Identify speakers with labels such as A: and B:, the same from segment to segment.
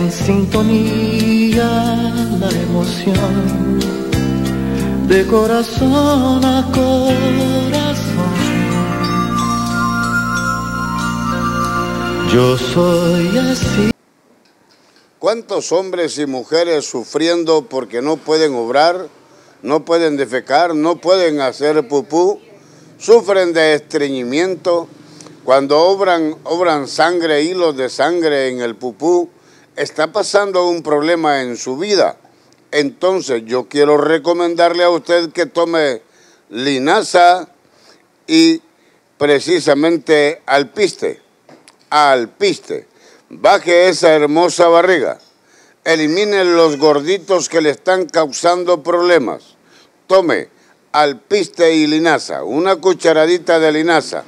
A: En sintonía la emoción de corazón a corazón. Yo soy así.
B: ¿Cuántos hombres y mujeres sufriendo porque no pueden obrar, no pueden defecar, no pueden hacer pupú, sufren de estreñimiento? Cuando obran, obran sangre, hilos de sangre en el pupú, está pasando un problema en su vida. Entonces yo quiero recomendarle a usted que tome linaza y precisamente alpiste, alpiste. Baje esa hermosa barriga. Elimine los gorditos que le están causando problemas. Tome alpiste y linaza, una cucharadita de linaza,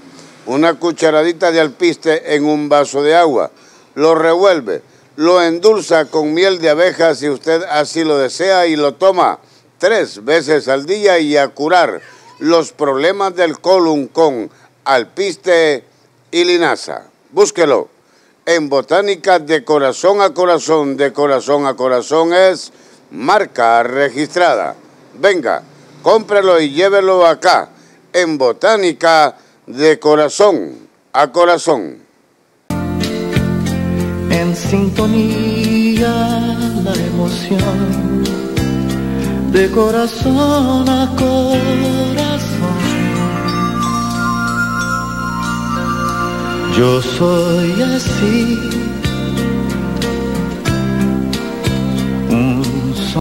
B: una cucharadita de alpiste en un vaso de agua. Lo revuelve, lo endulza con miel de abeja si usted así lo desea y lo toma tres veces al día y a curar los problemas del colon con alpiste y linaza. Búsquelo en botánica de corazón a corazón, de corazón a corazón es marca registrada. Venga, cómprelo y llévelo acá, en botánica de corazón a corazón.
A: Sintonía la emoción de corazón a corazón. Yo soy así